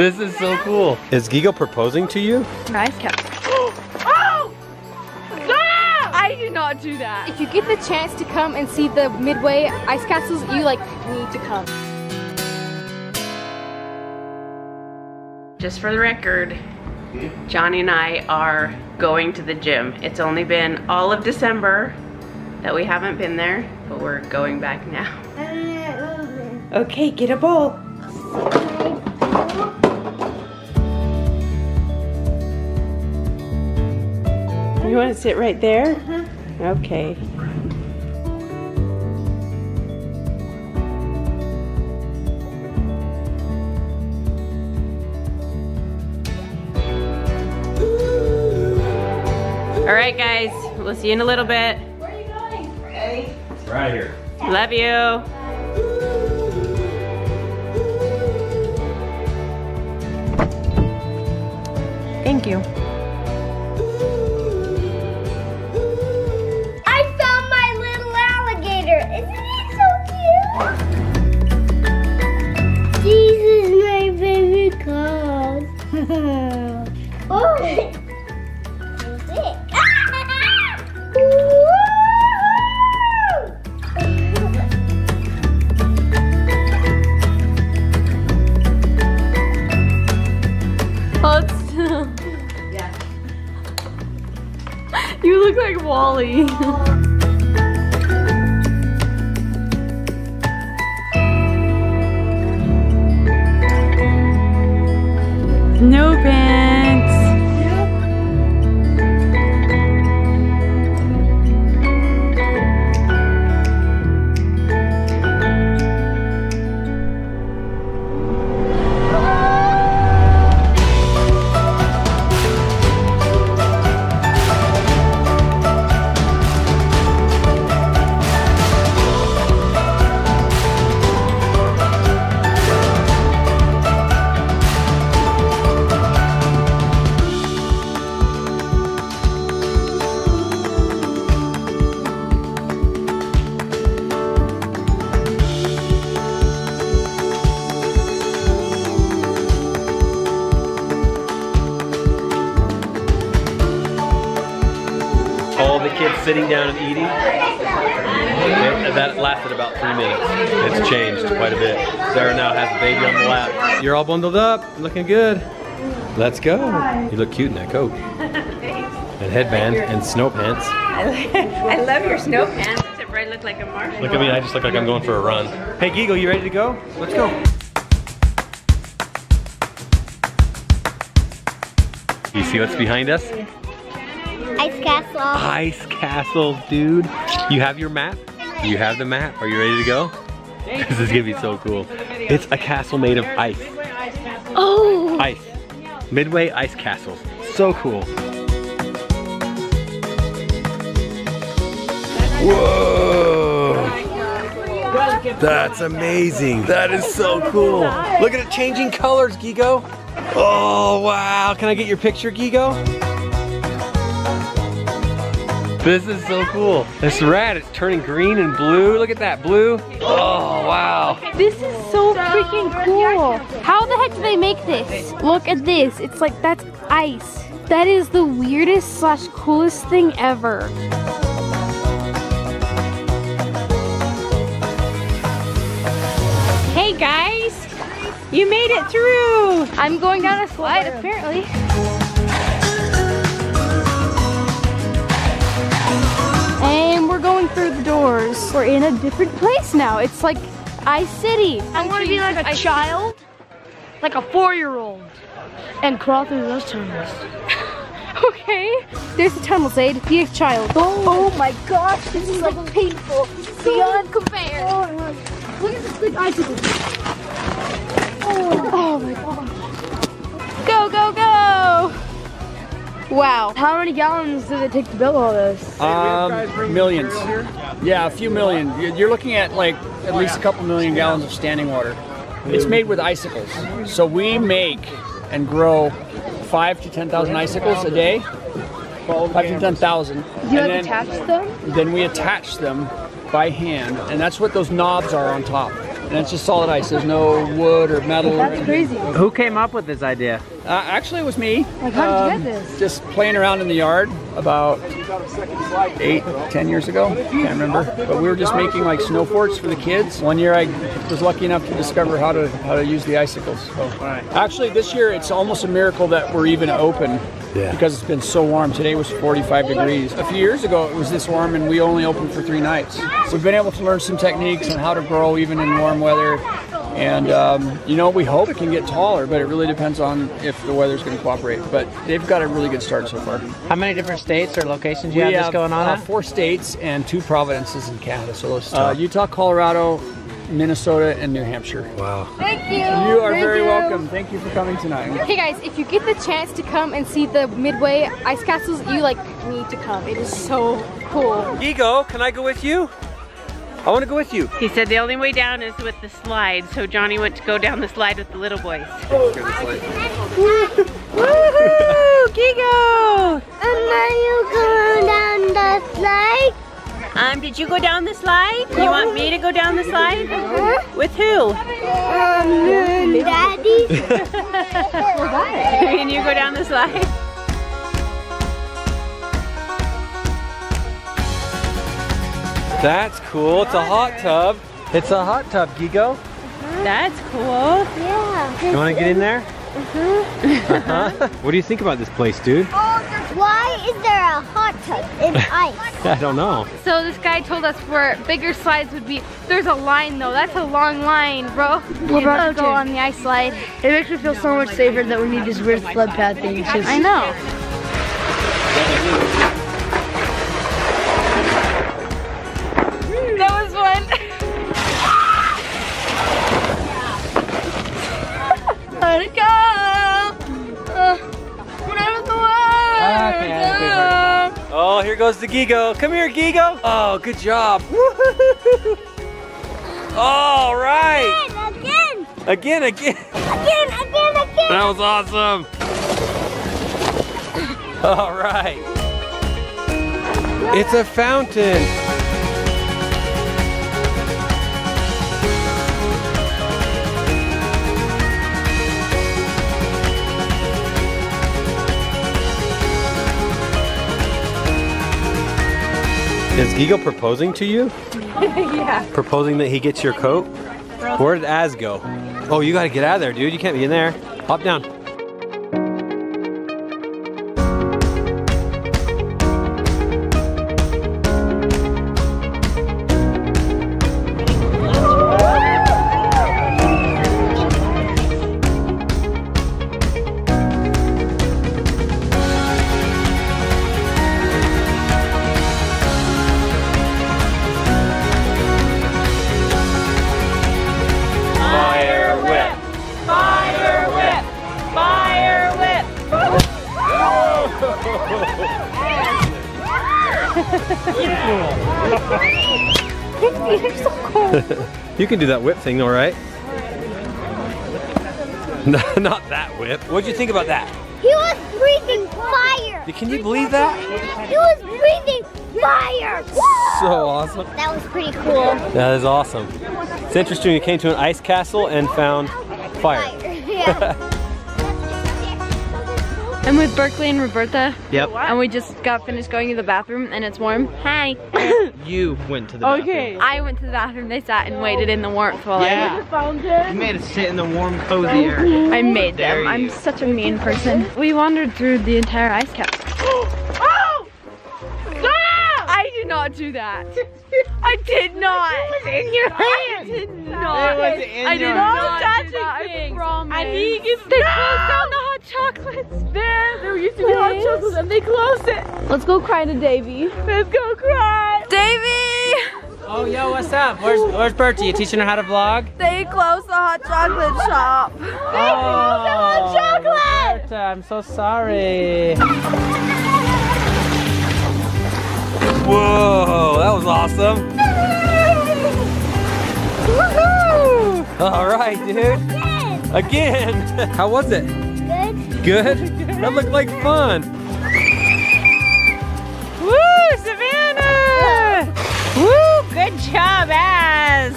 This is so cool. Is Gigo proposing to you? Nice cat. oh! Stop! I did not do that. If you get the chance to come and see the Midway ice castles, you like need to come. Just for the record, Johnny and I are going to the gym. It's only been all of December that we haven't been there, but we're going back now. Okay, get a bowl. You want to sit right there? Okay. All right, guys. We'll see you in a little bit. Right here. Love you. Thank you. Sitting down and eating. And that lasted about three minutes. It's changed quite a bit. Sarah now has a baby on the lap. You're all bundled up, looking good. Let's go. You look cute in that coat. And headband and snow pants. I love your snow pants, except I look like a marshmallow. Look at me, I just look like I'm going for a run. Hey Gigo, you ready to go? Let's go. You see what's behind us? Ice castle. Ice castle, dude. You have your map? You have the map? Are you ready to go? This is gonna be so cool. It's a castle made of ice. Oh. Ice. Midway Ice Castles. So cool. Whoa! That's amazing. That is so cool. Look at it changing colors, Gigo. Oh, wow. Can I get your picture, Gigo? This is so cool. It's rad. It's turning green and blue. Look at that blue. Oh, wow. This is so freaking cool. How the heck do they make this? Look at this. It's like, that's ice. That is the weirdest slash coolest thing ever. Hey guys, you made it through. I'm going down a slide, apparently. We're going through the doors. We're in a different place now. It's like Ice City. I want to be like a child, like a four-year-old, and crawl through those tunnels. Okay. There's the tunnels, Zaid. Be a child. Oh, oh my gosh, this is like painful. Beyond compare. Oh, Look at this big icicle. Oh, oh my god. Go, go, go! Wow. How many gallons did it take to build all this? Um, millions. Yeah, a few million. You- You're looking at like at least a couple million gallons of standing water. It's made with icicles. So we make and grow five to 10,000 icicles a day. Five to 10,000. You And then- attach them? then we attach them by hand, and that's what those knobs are on top. And it's just solid ice. There's no wood or metal. That's anything. crazy. Who came up with this idea? Uh, actually, it was me. Like, how did you Um, get this? Just playing around in the yard about eight, ten years ago. Can't remember. But we were just making like snow forts for the kids. One year I was lucky enough to discover how to how to use the icicles. So actually, this year it's almost a miracle that we're even open. Yeah. Because it's been so warm. Today was 45 degrees. A few years ago it was this warm and we only opened for three nights. We've been able to learn some techniques on how to grow even in warm weather. And um, you know, we hope it can get taller, but it really depends on if the weather's going to cooperate. But they've got a really good start so far. How many different states or locations do you we have this going on uh, four states and two provinces in Canada. So those uh, Utah, Colorado, Minnesota, and New Hampshire. Wow. Thank you. You are very welcome. Thank you for coming tonight. Hey guys, if you get the chance to come and see the Midway ice castles, you like need to come. It is so cool. Ego, can I go with you? I want to go with you. He said the only way down is with the slide, so Johnny went to go down the slide with the little boys. Woohoo! Gigo! And are you going down the slide? Um, did you go down the slide? You want me to go down the slide? With who? Um, Daddy? Can you go down the slide? That's cool. It's a hot tub. It's a hot tub, Gigo. That's cool. Yeah. You want to get in there? Uh-huh. What do you think about this place, dude? Why is there a hot tub in ice? I don't know. So this guy told us where bigger slides would be. There's a line though. That's a long line, bro. We're about to go on the ice slide. It makes me feel so much safer that we need this weird sled pad thing. It's just, I know. That was one. Let it go! Goes the Gigo. Come here, Gigo. Oh, good job. All right. Again! Again, again. Again! Again! Again! That was awesome. All right. It's a fountain. Is Gigo proposing to you? yeah. Proposing that he gets your coat? Where did Az go? Oh, you gotta get out of there, dude. You can't be in there. Hop down. Can do that whip thing, all right? No, not that whip. What'd you think about that? He was breathing fire! Can you believe that? He was breathing fire! So awesome. That was pretty cool. That is awesome. It's interesting. You came to an ice castle and found fire. Yeah. I'm with Berkeley and Roberta. Yep. Oh, and we just got finished going to the bathroom and it's warm. Hi. You went to the Okay. I went to the bathroom. They sat and waited in the warmth while Yeah. You made us sit in the warm, cozy air. I I made Dare them. I'm such a mean person. We wandered through the entire ice cap. oh! I did not do that. I did not. It was in your hand. I did not. It was in I did your not hand. do. I promise. And he gets they closed down the hot chocolates. There, there used to be hot chocolates, and they closed it. Let's go cry to Davy. Let's go cry, Davy. Oh, yo, what's up? Where's Where's Bertie? You teaching her how to vlog? They closed the hot chocolate shop. Oh, chocolate. Berta, I'm so sorry. Whoa, that was awesome. All right, dude. Again. How was it? Good. Good? That looked like fun. Woo, Savannah! Woo, good job, Az!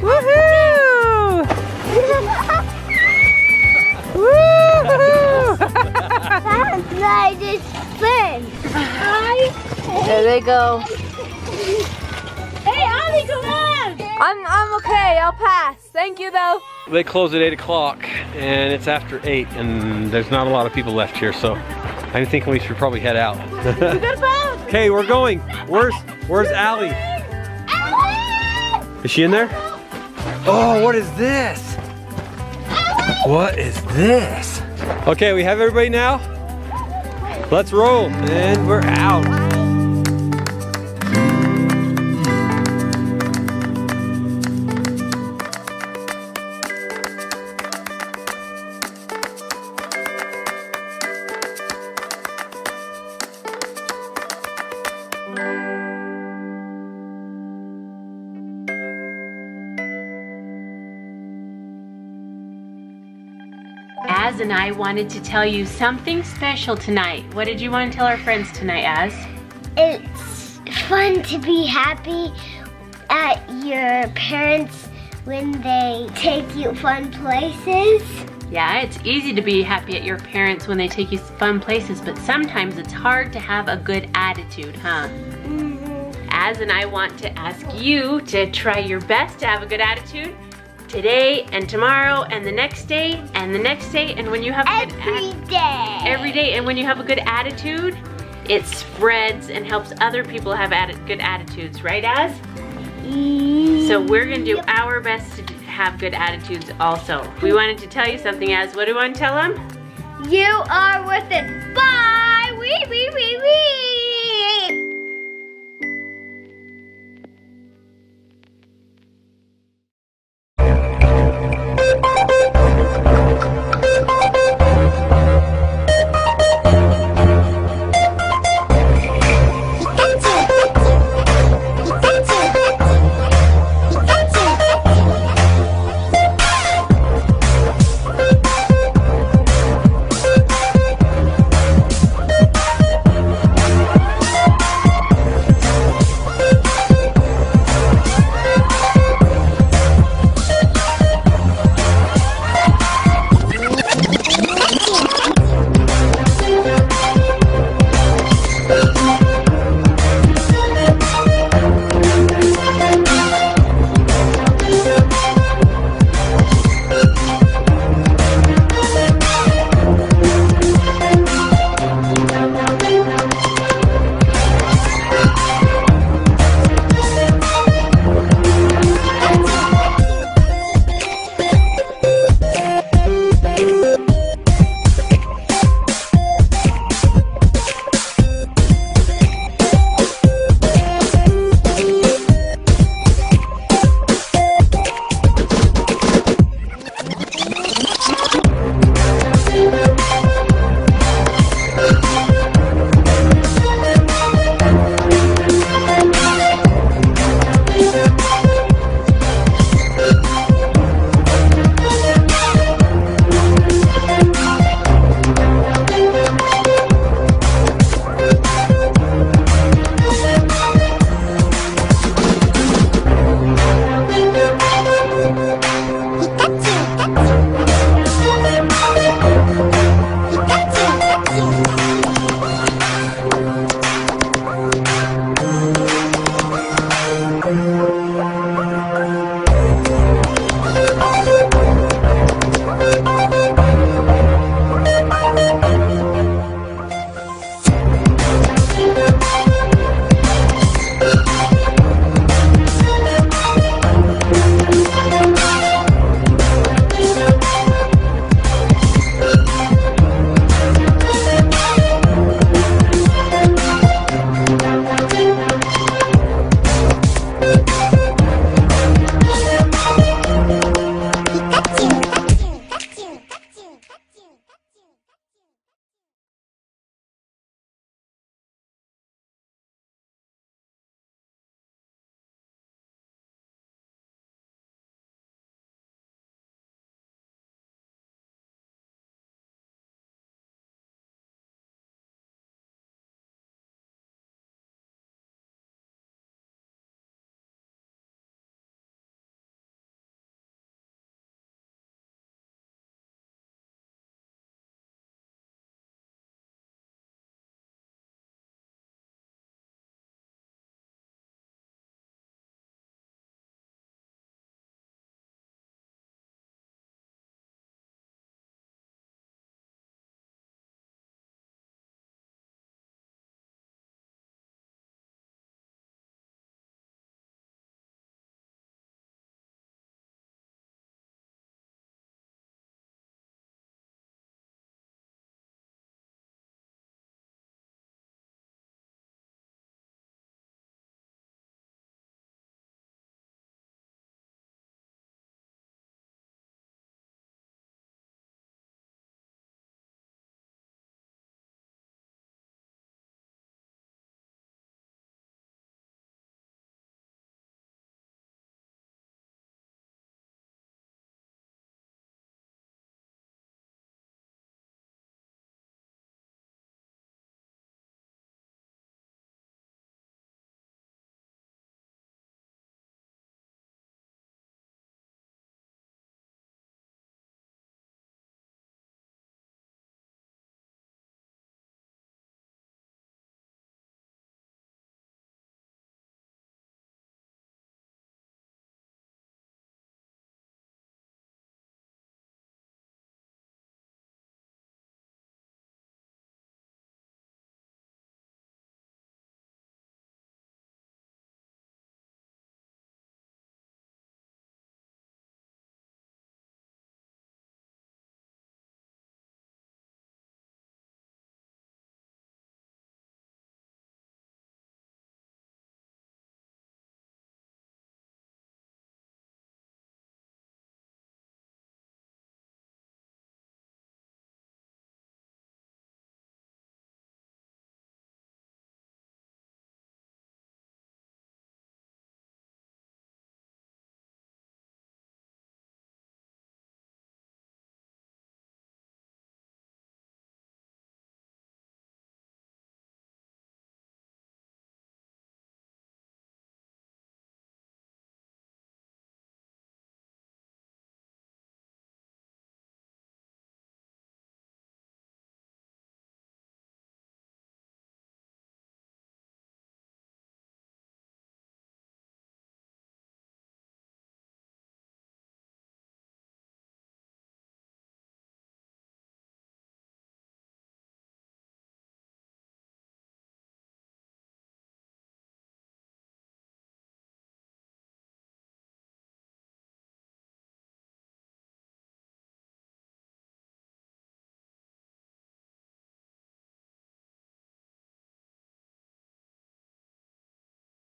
Woohoo! That's not just fun. There they go. Hey, Ollie, come on! I'm I'm okay. I'll pass. Thank you though. They close at 8 o'clock and it's after 8 and there's not a lot of people left here, so I'm thinking we should probably head out. okay, we're going. Where's Where's Allie? Is she in there? Oh, what is this? What is this? Okay, we have everybody now. Let's roll, and we're out. Az and I wanted to tell you something special tonight. What did you want to tell our friends tonight, Az? It's fun to be happy at your parents when they take you fun places. Yeah, it's easy to be happy at your parents when they take you fun places, but sometimes it's hard to have a good attitude, huh? Mm-hmm. Az and I want to ask you to try your best to have a good attitude today and tomorrow and the next day and the next day and when you have a good Every attitude day. every day and when you have a good attitude it spreads and helps other people have good attitudes right Az? So we're gonna do our best to have good attitudes also. We wanted to tell you something as What do we want to tell them? You are worth it. Bye. Wee, wee, wee, wee.